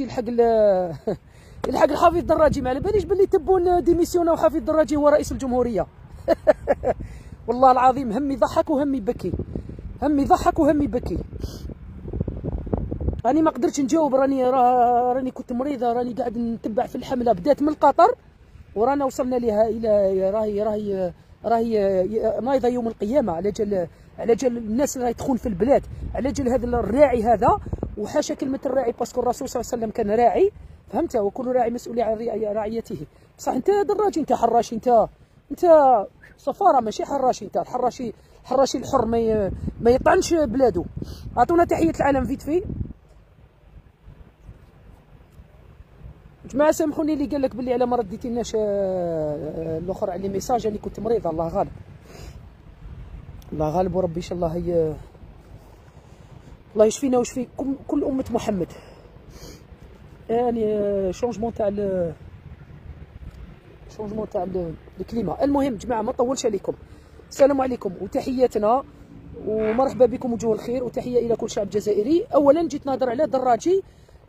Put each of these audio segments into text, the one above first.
يلحق يلحق الحفيظ الدراجي ما على باليش باللي تبون démissionne وحفيظ الدراجي هو رئيس الجمهورية. والله العظيم هم يضحك وهم يبكي. هم يضحك وهم يبكي. راني ما قدرتش نجاوب راني راني كنت مريضه راني قاعد نتبع في الحملة. بدات من قطر ورانا وصلنا لها إلى راهي راهي راهي نايضه يوم القيامة. على جال على جال الناس اللي تخون في البلاد على جال هذا الراعي هذا. وحاشا كلمه الراعي parce que الرسول صلى الله عليه وسلم كان راعي فهمت؟ وكل راعي مسؤول عن رعيته. بصح انت دراجي انت حراشي انت انت صفارة ماشي حراشي انت. الحراشي الحراشي الحر ما ما يطعنش بلادو. اعطونا تحية العالم فيت في جماعة سامحوني اللي قال لك باللي على ما رديتيناش آه، الأخر على messages اللي كنت مريضه الله غالب. الله غالب وربي إن شاء الله هي الله يشفينا ويشفي كل أمة محمد. يعني changement تاع changement تاع ال climat المهم جماعة ما نطولش عليكم. السلام عليكم وتحياتنا ومرحبا بكم وجوه الخير وتحية إلى كل شعب جزائري. اولا جيت نهضر على دراجي.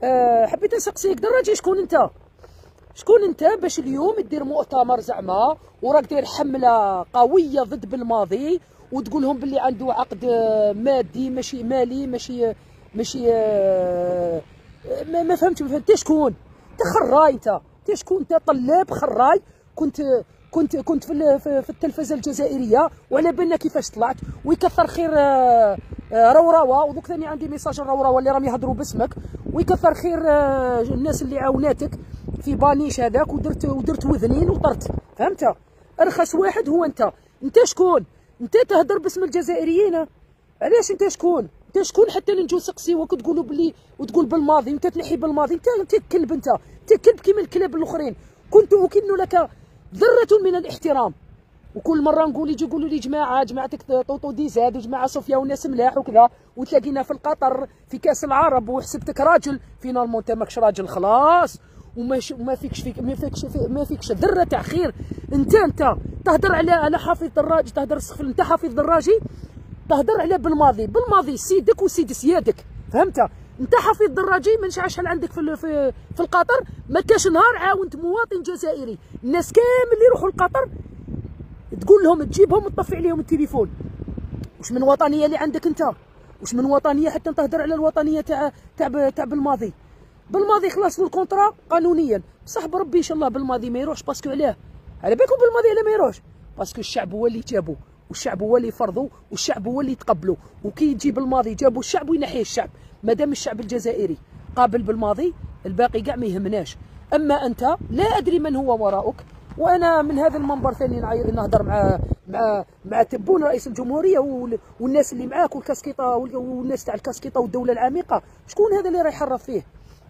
أه حبيت نسقسيك. دراجي شكون أنت؟ شكون أنت باش اليوم دير مؤتمر زعما وراك داير حملة قوية ضد بلماضي وتقول لهم باللي عنده عقد مادي ماشي مالي ماشي ماشي أه ما, ما فهمتش ما فهمت. شكون أنت خراي أنت. انت شكون أنت طلاب خراي. كنت كنت كنت في في التلفزة الجزائرية. وعلى بالنا كيفاش طلعت. ويكثر خير آه، آه، روراوة ودوك ثاني عندي message الروراوة اللي راهم يهضروا باسمك. ويكثر خير آه، الناس اللي عاوناتك في بانيش هذاك. ودرت ودرت وذنين وطرت. فهمت؟ أرخص واحد هو أنت. أنت شكون؟ انت تهضر باسم الجزائريين. علاش انت شكون؟ انت شكون حتى نجو نسقسيوك وتقولوا بلي وتقول بالماضي انت تنحي بالماضي؟ انت انت كلب انت. انت كلب كيما الكلاب الاخرين. كنت اكن لك ذرة من الاحترام. وكل مرة نقول يجي يقولوا لي جماعة جماعتك طوطو دي زاد وجماعه صوفيا وناس ملاح وكذا. وتلاقينا في القطر في كأس العرب وحسبتك راجل. finalement أنت ماكش راجل خلاص. وما ما فيكش فيك ما فيكش ما فيكش ذرة تاع خير انت انت تهدر على على حافظ دراجي تهدر انت حافظ دراجي تهدر على بالماضي. بالماضي سيدك وسيد سيادك فهمت؟ انت حفيظ دراجي من شحال عندك في في, في القطر؟ ما كاش نهار عاونت مواطن جزائري. الناس كامل اللي يروحوا لقطر تقول لهم تجيبهم وتطفي عليهم التليفون. واش من وطنية اللي عندك انت؟ واش من وطنية حتى تهدر على الوطنية تاع تاع تاع بالماضي؟ بالماضي خلاص ال contrat قانونيا. بصح بربي إن شاء الله بالماضي ما يروحش parce que علاه على بالكم بالماضي علاه ما يروحش parce que الشعب هو اللي جابو والشعب هو اللي فرضه والشعب هو اللي يتقبله وكي يجي بالماضي جابوا الشعب وينحيه الشعب ما دام الشعب الجزائري قابل بالماضي الباقي كاع ما يهمناش. أما أنت لا أدري من هو وراءك وأنا من هذا المنبر ثاني نهضر مع مع مع تبون رئيس الجمهورية والناس اللي معاك والكاسكيطة والناس تاع الكاسكيطة والدولة العميقة. شكون هذا اللي راح يحرض فيه؟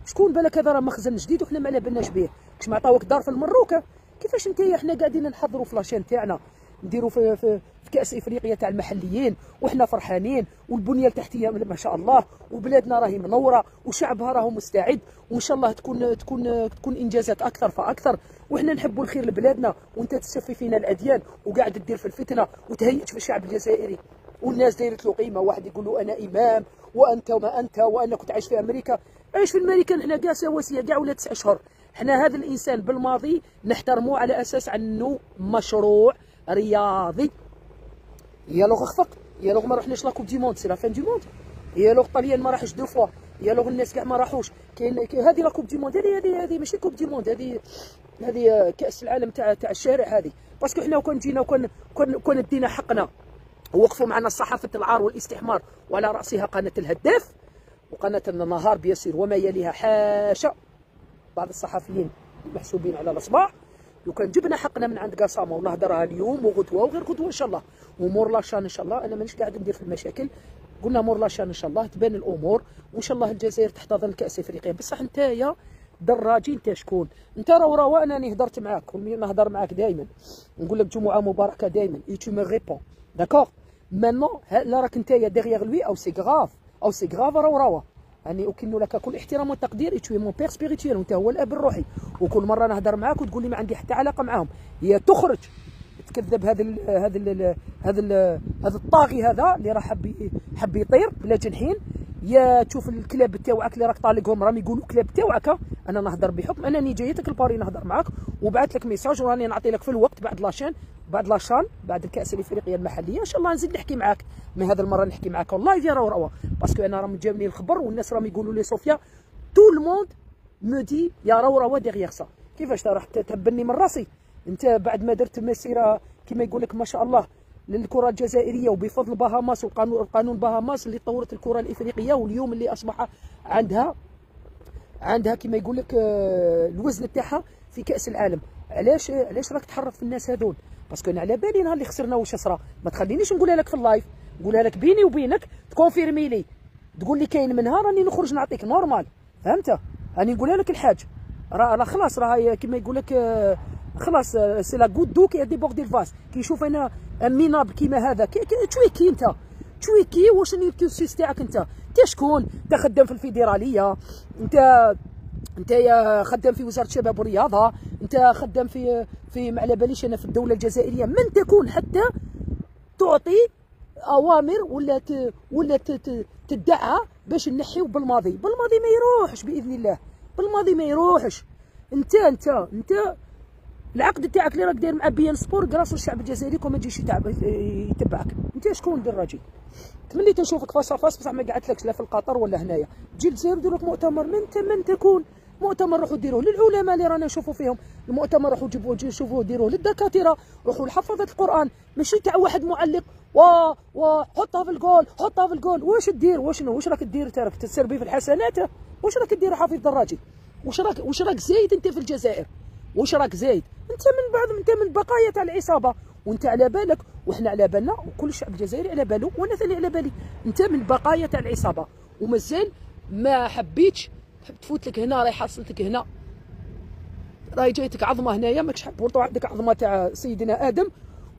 شكون بالك هذا راه مخزن جديد وحنا ما على بالناش به كش ما عطاوك دار في المروكة؟ كيفاش انت إحنا قاعدين نحضروا في لاشين تاعنا؟ نديروا في, في, في كأس إفريقيا تاع المحليين وحنا فرحانين والبنية التحتية ما شاء الله وبلادنا راهي منورة وشعبها راهو مستعد وإن شاء الله تكون تكون تكون إنجازات أكثر فأكثر. وحنا نحبوا الخير لبلادنا وأنت تسفي فينا الأديان وقاعد تدير في الفتنة وتهيج في الشعب الجزائري. والناس دايرت له قيمة واحد يقول له أنا إمام وأنت وما أنت وأنا كنت عايش في أمريكا. عايش في أمريكا حنا كاع سواسيه كاع ولا تسع اشهر حنا هذا الإنسان بالماضي نحترمه على أساس انه مشروع رياضي. alors خفق alors ما رحناش la coupe du monde c'est la fin du monde alors طاليان ما راحش deux fois alors الناس كاع ما راحوش. كاين هذه la coupe du monde هذه هذه هذه ماشي coupe du monde هذه هذه كأس العالم تاع تاع الشارع هذه. parce que حنا وكان جينا وكان كون كون دينا حقنا. وقفوا معنا صحافة العار والاستحمار وعلى رأسها قناة الهداف وقناة النهار بيسير وما يليها حاشا. بعض الصحفيين محسوبين على الإصبع. لو كان جبنا حقنا من عند قسامه ونهضرها اليوم وغدوة وغير غدوة إن شاء الله. ومور la CHAN إن شاء الله. أنا مانيش قاعد ندير في المشاكل. قلنا مور la CHAN إن شاء الله تبان الأمور. وإن شاء الله الجزائر تحتضن الكأس الافريقيه بصح نتايا دراجي أنت شكون؟ أنت راه راه أنا هضرت معاك. نهضر معاك دائما نقول لك جمعة مباركة دائما et tu me réponds d'accord maintenant là راك نتايا derrière lui ou c'est grave ou c'est grave راه راه يعني أكن لك كل احترام وتقدير. t'es mon père spirituel وانت هو الأب الروحي. وكل مرة نهضر معاك وتقول لي ما عندي حتى علاقة معاهم هي تخرج. تكذب هذا ال هذا ال هذا ال هذا الطاغي هذا اللي راه حب حب يطير بلا جنحين يا تشوف الكلاب تاوعك اللي راك طالقهم راهم يقولوا كلاب تاوعك أنا نهضر بحكم أنني جايتك لباري نهضر معاك وبعث لك message وراني نعطي لك في الوقت بعد la CHAN بعد la CHAN بعد الكأس الإفريقية المحلية. إن شاء الله نزيد نحكي معاك mais هذه المرة نحكي معاك. والله يا روراوة parce que أنا راهم جاوني الخبر والناس راهم يقولوا لي صوفيا tout le monde me dit y a روراوة derrière ça كيفاش راح تهبلني من راسي؟ أنت بعد ما درت مسيرة كما يقول لك ما شاء الله للكرة الجزائرية وبفضل باهاماس وقانون قانون باهاماس اللي طورت الكرة الإفريقية واليوم اللي أصبح عندها. عندها كما يقول لك آه، الوزن تاعها في كأس العالم. علاش علاش راك تحرض في الناس هذول؟ parce que أنا على بالي نهار اللي خسرنا واش صرا. ما تخلينيش نقولها لك في ال live. نقولها لك بيني وبينك ت confirmer لي. تقول لي كاين منها راني نخرج نعطيك. normal فهمت؟ راني نقولها لك الحاج. راه خلاص راه كما يقول لك آه، خلاص c'est la goutte d'eau qui déborde le vase كي يشوف أنا minable كيما هذا تشويكي أنت؟ تشويكي واش الكورسيس تاعك أنت؟ أنت شكون؟ أنت خدام في الفيدرالية؟ انت أنت خدام في وزارة الشباب والرياضة؟ أنت خدام في في ما على باليش أنا في الدولة الجزائرية؟ من تكون حتى تعطي أوامر ولا ت... ولا ت... تدعى باش نحيو بالماضي. بالماضي ما يروحش بإذن الله. بالماضي ما يروحش. انت انت أنت العقد تاعك اللي راك داير مع بي ان سبور كراس الشعب الجزائري كون ما تجيش يتبعك. أنت شكون دراجي تمني تنشوفك face à face بصح ما قعدتلكش لا في القطر ولا هنايا. تجي للجزائر ديروا لك مؤتمر من من تكون؟ مؤتمر روحوا ديروه للعلماء اللي رانا نشوفوا فيهم. المؤتمر روحوا جيبوه نشوفوه ديروه للدكاترة روحوا لحفظة القرآن. ماشي تاع واحد معلق و و حطها في الجول حطها في الجول واش دير واش واش راك دير تراك تسربي في الحسنات؟ واش راك دير حافظ دراجي واش راك واش راك زايد أنت في الجزائر؟ واش راك زايد؟ انت من بعض انت من بقايا تاع العصابة. وانت على بالك وحنا على بالنا وكل الشعب الجزائري على باله وأنا ثاني على بالي. انت من بقايا تاع العصابة. ومازال ما حبيتش تفوت لك هنا راهي حصلت لك هنا. راهي جايتك عظمة هنايا ماكش حاب بورتو عندك عظمة تاع سيدنا آدم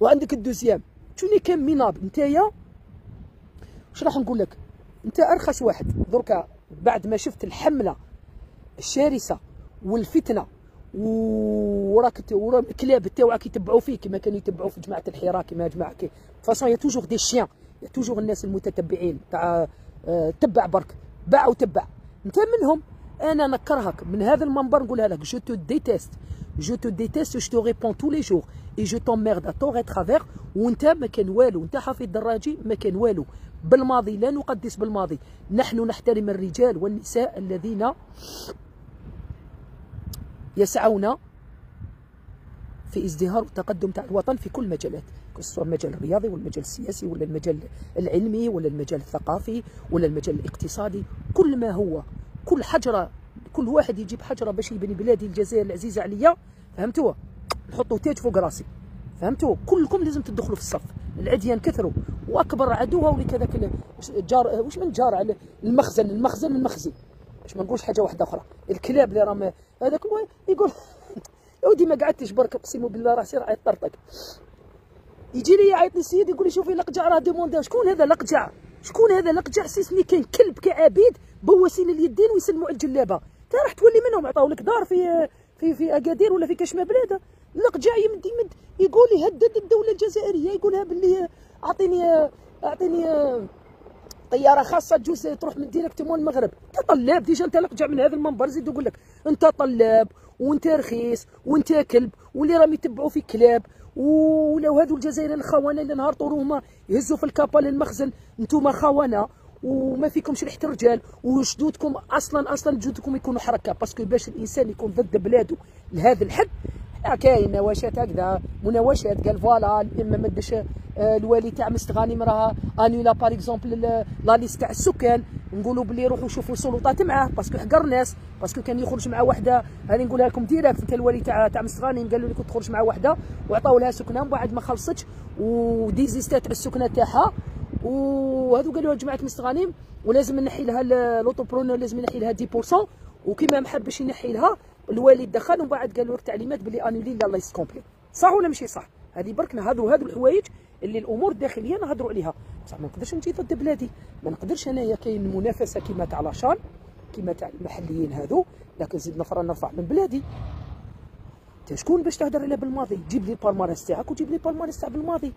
وعندك ال deuxième. شوني كان minable نتايا واش راح نقول لك؟ انت أرخص واحد. دركا بعد ما شفت الحملة الشرسة والفتنة وراك الكلاب تاوعك يتبعوا فيك كما كانوا يتبعوا في جماعة الحراك كما جماعة كي. façon y a toujours des chiens y a toujours الناس المتتبعين تاع آه، تبع برك باع وتبع انت منهم أنا نكرهك. من هذا المنبر نقولها لك je te déteste je te déteste je te réponds tous les jours et je t'emmerde à tort et à travers وانت ما كان والو. انت حافظ دراجي ما كان والو. بالماضي لا نقدس بالماضي. نحن نحترم الرجال والنساء الذين يسعون في ازدهار وتقدم تاع الوطن في كل المجالات سواء المجال الرياضي ولا المجال السياسي ولا المجال العلمي ولا المجال الثقافي ولا المجال الاقتصادي كل ما هو كل حجرة كل واحد يجيب حجرة باش يبني بلادي الجزائر العزيزة عليا فهمتوا؟ نحطوا تاج فوق راسي فهمتوا؟ كلكم لازم تدخلوا في الصف العديان كثروا وأكبر عدوها ولي كذاك الجار واش من جار على المخزن المخزن المخزي. باش ما نقولش حاجة واحدة أخرى. الكلاب اللي راهم هذاك يقول يا ودي ما قعدتش برك أقسم بالله راه يطرطق يجي لي يعيط لي السيد يقول لي شوفي لقجع راه demandé شكون هذا لقجع؟ شكون هذا لقجع؟ سيسني كاين كلب كعبيد بواسين اليدين ويسلموا على الجلابة. انت راح تولي منهم عطاو لك دار في في في أكادير ولا في كشمة بلادة. لقجع يمد يمد يقول يهدد الدولة الجزائرية يقولها باللي اعطيني أعطيني طيارة خاصة تجوز تروح من directement المغرب. انت طلاب déjà انت لقجع من هذا المنبر زيد يقول لك انت طلاب وانت رخيص وانت كلب واللي راهم يتبعوا في كلاب ولو هذو الجزائر الخونه اللي نهار طورو هما يهزوا في ال cabas للمخزن أنتم خونه وما فيكمش ريحة الرجال وجدودكم أصلا أصلا جدودكم يكونوا حركة parce que باش الإنسان يكون ضد بلاده لهذا الحد كاين نواشات هكذا. مناوشات قال voilà إما ما داش آه، الوالي تاع مستغانم راه annulé par exemple la liste تاع السكان. نقولوا بلي روحوا شوفوا السلطات معاه parce que حقر الناس parce que كان يخرج مع وحدة. هذه نقولها لكم direct انت الوالي تاع تاع مستغانم قالوا لك تخرج مع وحدة وعطاو لها سكنة من بعد ما خلصتش و désist ات على السكنة تاعها. وهذو قالوا جماعة مستغانم ولازم نحي لها لوطوبرون لازم نحي لها 10% وكما ما حبش ينحي لها الوالد دخل ومن بعد قالوا لك تعليمات باللي annulé la liste complet صح ولا ماشي صح؟ هذه برك نهضروا هذو الحوايج اللي الأمور الداخلية نهضروا عليها. بصح ما نقدرش نجي ضد بلادي. ما نقدرش أنايا كاين منافسة كيما تاع la CHAN كيما تاع المحليين هذو. لكن زيد نفر نرفع من بلادي. أنت شكون باش تهضر على بالماضي؟ جيب لي ال palmarès تاعك وجيب لي ال palmarès تاع بالماضي.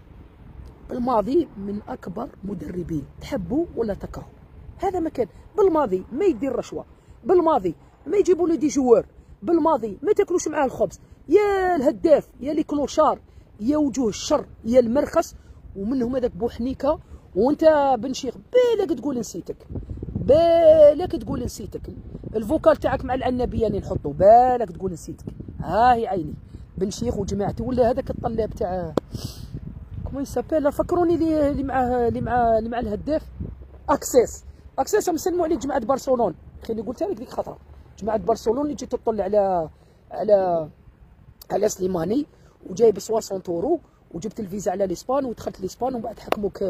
بالماضي من أكبر مدربين. تحبوا ولا تكرهوا؟ هذا ما كان بالماضي ما يدير رشوة. بالماضي ما يجيبوا له دي جوار. بالماضي ما تاكلوش معاه الخبز. يا الهداف يا لي كلوشار يا وجوه الشر يا المرخص ومنهم هذاك بوحنيكه وانت بن شيخ بالك تقول نسيتك. بالك تقول نسيتك. الفوكال تاعك مع العنابيه نحطو بالك تقول نسيتك. ها هي عيني. بن شيخ وجماعتي ولا هذاك الطلاب تاع comment il s'appelle فكروني اللي مع اللي مع اللي مع الهداف. اكسيس اكسيس مسلموا عليه جماعة برشلونة. خليني قلتها لك ديك الخطره جماعة برشلونه اللي تطلع على على على سليماني وجايب 60 اورو وجبت الفيزا على l'Espagne ودخلت l'Espagne ومن بعد حكموك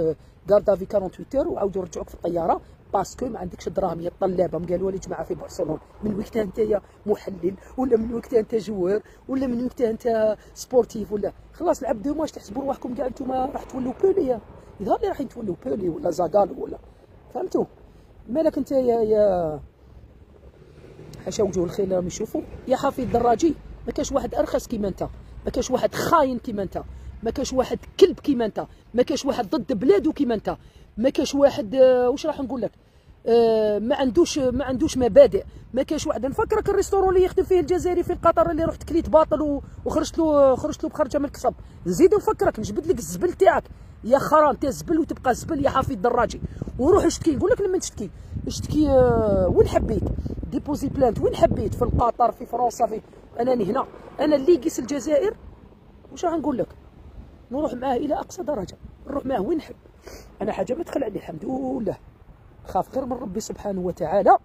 garde à vue 48 heures وعاودوا يرجعوك في الطيارة parce que ما عندكش دراهم يا الطلابه قالوا لي جماعة في برشلونة من وقتها أنت يا محلل ولا من وقتها أنت جوار ولا من وقتها أنت sportif ولا. خلاص العب deux matchs تحسبوا رواحكم كاع أنتم راح تولوا بولي يظهر لي راح تولوا بولي ولا زاغالو ولا. فهمتوا؟ مالك أنت يا يا حاشا وجوه الخير راهم يشوفوا. يا حفيظ دراجي ما كاش واحد أرخص كيما أنت ما كاش واحد خاين كيما أنت ما كاش واحد كلب كيما أنت ما كاش واحد ضد بلادو كيما أنت ما كاش واحد آه، واش راح نقول لك؟ آه، ما عندوش ما عندوش مبادئ ما كاش واحد. نفكرك ال restaurant اللي يخدم فيه الجزائري في قطر اللي رحت كليت باطل وخرجت له خرجت له بخرجة من الكسب نزيد نفكرك نجبد لك الزبل تاعك. يا خرا انت زبل وتبقى زبل يا حفيظ دراجي وروح اشتكي نقول لك لما تشتكي اشتكي آه، وين حبيت déposer plainte. وين حبيت في قطر في فرنسا في انني هنا؟ أنا اللي قيس الجزائر واش راح نقول لك؟ نروح معاه إلى أقصى درجة. نروح معاه وين نحب. أنا حاجة ما تخلع عليه الحمد لله. خاف غير من ربي سبحانه وتعالى.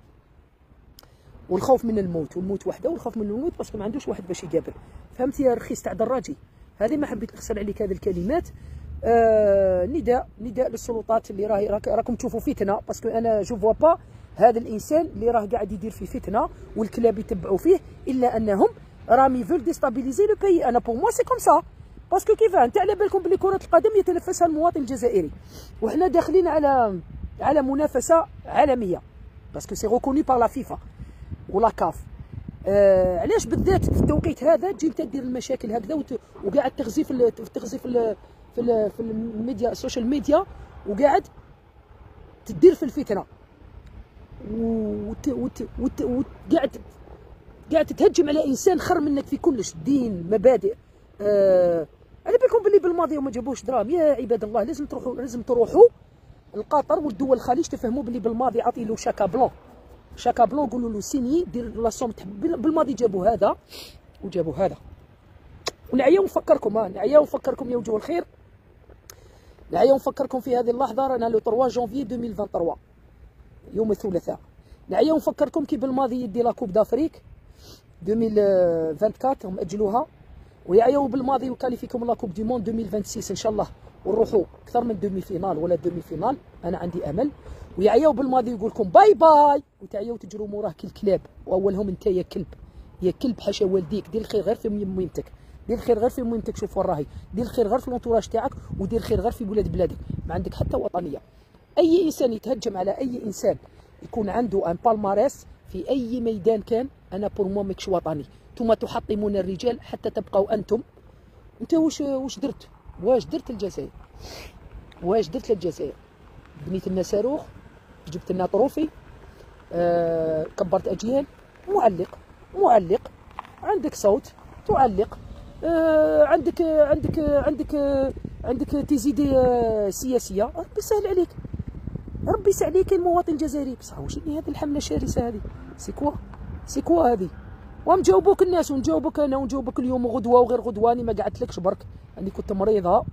والخوف من الموت والموت وحده والخوف من الموت parce que ما عندوش واحد باش يقابل. فهمتي يا رخيص تاع دراجي هذه ما حبيت نخسر عليك هذه الكلمات. آه نداء نداء للسلطات اللي راهي راكم تشوفوا فتنة parce que أنا je vois pas هذا الإنسان اللي راه قاعد يدير في فتنة والكلاب يتبعوا فيه إلا أنهم راهم veulent déstabiliser le pays أنا pour moi c'est comme ça parce que كيف؟ أنت على بالكم بلي كرة القدم يتنفسها المواطن الجزائري. وحنا داخلين على على منافسة عالمية. parce que c'est reconnu par la FIFA و la CAF آه علاش بالذات في التوقيت هذا تجي أنت دير المشاكل هكذا وقاعد تغزي في تغزي في في, في ال média ال social media وقاعد تدير في الفتنة. وقاعد قاعد تتهجم على إنسان خر منك في كلش. دين مبادئ. آه على بالكم باللي بالماضي وما جابوش دراهم. يا عباد الله لازم تروحوا لازم تروحوا لقطر والدول الخليج تفهموا باللي بالماضي عطي له chèque à blanc. chèque à blanc قولوا له signer دير la somme بالماضي جابوا هذا وجابوا هذا. ونعيا ونفكركم ها. نعيا ونفكركم يا وجوه الخير. نعيا ونفكركم في هذه اللحظة رانا le 3 جونفي 2023 يوم الثلاثاء. نعيا ونفكركم كي بالماضي يدي la coupe d'Afrique 2024 مأجلوها ويعيو بالماضي و qualifié كم la coupe du monde 2026 إن شاء الله. ونروحوا أكثر من demi-finale ولا demi-finale أنا عندي أمل. ويعيو بالماضي يقول لكم bye bye. وتعيو تجروا موراه كالكلاب وأولهم أنت يا كلب. يا كلب حاشا والديك. دير الخير غير في ميمتك. دير الخير غير في ميمتك شوف وين راهي. دير الخير غير في ال entourage تاعك ودير الخير غير في بلاد بلادك. ما عندك حتى وطنية. أي إنسان يتهجم على أي إنسان يكون عنده ان بالماريس في أي ميدان كان أنا بور مو ماكش وطني. ثم تحطمون الرجال حتى تبقوا أنتم. أنت واش واش درت؟ واش درت الجزائر؟ واش درت للجزائر بنيت لنا صاروخ جبت لنا طروفي آه كبرت أجيال. معلق معلق. عندك صوت تعلق. عندك عندك عندك عندك تيزيدي آه سياسية. ربي يسهل عليك. ربي يسهل عليك المواطن الجزائري. بصح واش هذه الحملة الشرسة هذه c'est quoi؟ c'est quoi هذه ومجاوبوك الناس ونجاوبك أنا ونجاوبك اليوم وغدوه وغير غدوة أني ما قعدتلكش برك. أني كنت مريضة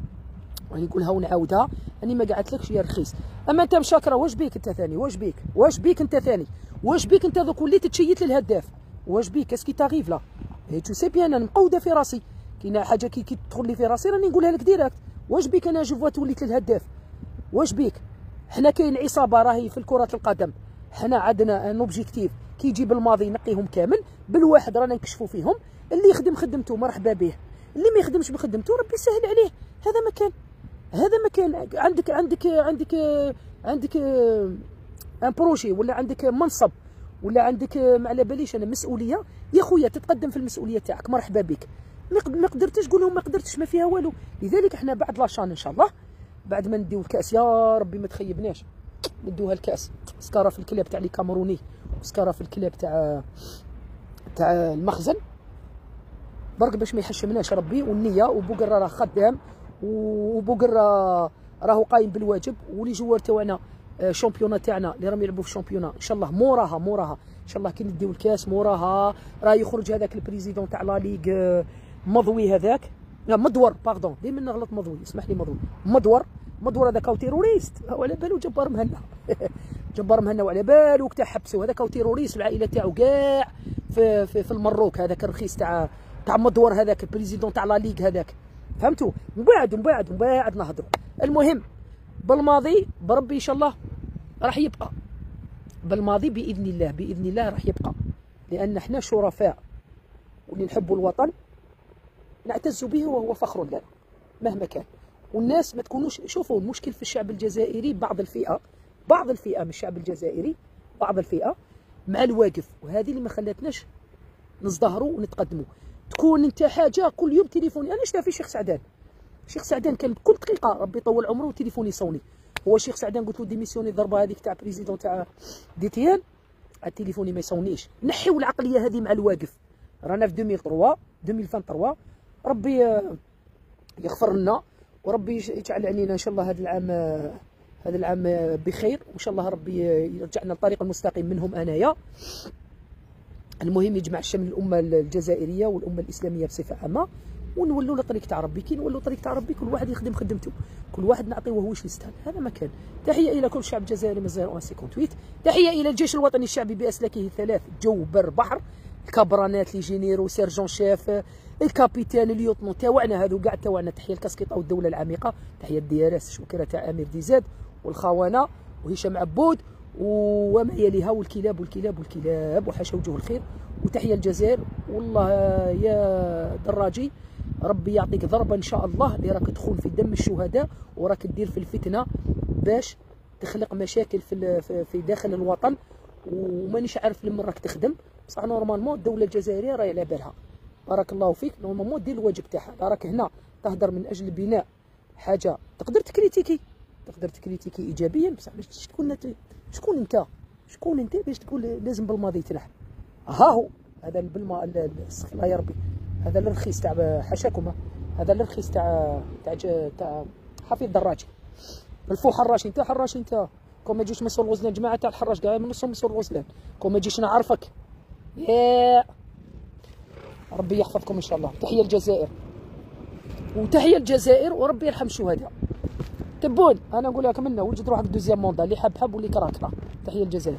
راني نقولها ونعاودها أني ما قعدتلكش يا رخيص. أما أنت مشاكرة واش بيك أنت ثاني؟ واش بيك؟ واش بيك أنت ثاني؟ واش بيك أنت دوك وليت تشيت للهداف؟ واش بيك؟ est-ce que t'arrives là et tout c'est bien أنا مقودة في راسي. كاينة حاجة كي, كي تدخل لي في راسي راني نقولها لك direct. واش بيك أنا je vois وليت للهداف واش بيك؟ حنا كاين عصابة راهي في كرة القدم. حنا عندنا un objectif كي يجي بالماضي ينقيهم كامل. بالواحد رانا نكشفوا فيهم. اللي يخدم خدمته مرحبا به اللي ما يخدمش بخدمته ربي يسهل عليه. هذا ما كان. هذا ما كان. عندك عندك عندك عندك un projet ولا عندك منصب ولا عندك ما على باليش أنا مسؤولية. يا خويا تتقدم في المسؤولية تاعك. مرحبا بك ما قدرتش قول لهم ما قدرتش ما فيها والو. لذلك إحنا بعد لاشان إن شاء الله بعد ما نديو الكأس يا ربي ما تخيبناش. ندوها الكأس. سكارة في الكلاب تاع لي كامروني وسكارة في الكلاب تاع تاع المخزن. برك باش ما يحشمناش ربي والنية وبوقرا راه خدام وبوقرا راهو قايم بالواجب. ولي جوار تاعنا شامبيونا تاعنا اللي راهم يلعبوا في الشامبيونا إن شاء الله موراها موراها. إن شاء الله كي نديو الكأس موراها. راه يخرج هذاك ال président تاع la ligue مضوي هذاك. لا مدور pardon ديما نغلط مضوي. اسمح لي مضوي. مدور مدور هذاك هو terroriste. وعلى بالو جبار مهنا. جبار مهنا وعلى بالو تاع حبسو هذاك هو terroriste العائلة تاعو كاع في, في, في المروك هذاك الرخيص تاع تاع مدور هذاك ال président تاع la ligue هذاك. فهمتوا؟ من بعد من بعد من بعد نهضروا. المهم بالماضي بربي إن شاء الله راح يبقى. بالماضي بإذن الله بإذن الله راح يبقى. لأن إحنا شرفاء واللي نحبوا الوطن. نعتز به وهو فخر لنا مهما كان. والناس ما تكونوش شوفوا المشكل في الشعب الجزائري بعض الفئة بعض الفئة من الشعب الجزائري بعض الفئة مع الواقف. وهذه اللي ما خلاتناش نزدهروا ونتقدموا. تكون أنت حاجة كل يوم تليفوني. أنا شفت في شيخ سعدان. الشيخ سعدان كان كل دقيقة ربي يطول عمره وتليفوني يصوني. هو الشيخ سعدان قلت له démissionner الضربة هذيك تاع président تاع DTN. التليفوني ما يصونيش. نحيو العقلية هذه مع الواقف. رانا في 2003 2023 ربي يغفر لنا وربي يجعل علينا إن شاء الله هذا العام هذا العام بخير وإن شاء الله ربي يرجعنا الطريق المستقيم منهم أنايا. المهم يجمع شمل الأمة الجزائرية والأمة الإسلامية بصفة عامة ونولوا لطريق تاع ربي. كي نولوا طريق تاع ربي كل واحد يخدم خدمته. كل واحد نعطيه وهو واش يستاهل. هذا ما كان. تحية إلى كل الشعب الجزائري من 058 تحية إلى الجيش الوطني الشعبي باسلاكه الثلاث جو بر بحر. الكابرانات les généraux sergent-chef ال capitaine ال lieutenant تاوعنا هذو كاع تاوعنا. تحية الكاسكيطه والدولة العميقة. تحية ال DRS شكرا تاع أمير DZ والخونه وهشام عبود وما يليها والكلاب والكلاب والكلاب. وحاشا وجوه الخير. وتحية الجزائر والله يا دراجي ربي يعطيك ضربة إن شاء الله. اللي راك تخون في دم الشهداء وراك تدير في الفتنة باش تخلق مشاكل في في داخل الوطن. ومانيش عارف لمن راك تخدم. بصح normalement الدولة الجزائرية راهي على بالها. بارك الله فيك normalement دير الواجب تاعها راك هنا تهدر من أجل بناء حاجة. تقدر ت critiquer؟ تقدر ت critiquer ايجابيا؟ بصح باش تكون شكون أنت؟ شكون أنت باش تقول لازم بالماضي تنحى ها هو. هذا بالما الله يا ربي. هذا الرخيص تاع حاشاكم هذا الرخيص تاع تاع تاع حفيظ دراجي. الفو حراش أنت حراش أنت. كون ما تجيش مسؤول الغزلان جماعة تاع الحراش كاع من نصهم مسؤول الغزلان كون ما تجيش نعرفك. يا! ربي يحفظكم إن شاء الله. تحية الجزائر. وتحية الجزائر وربي يرحم الشهداء تبون أنا نقول لكم منا وجد روحك دوزيام موندا اللي حب حب واللي كره كره تحية الجزائر.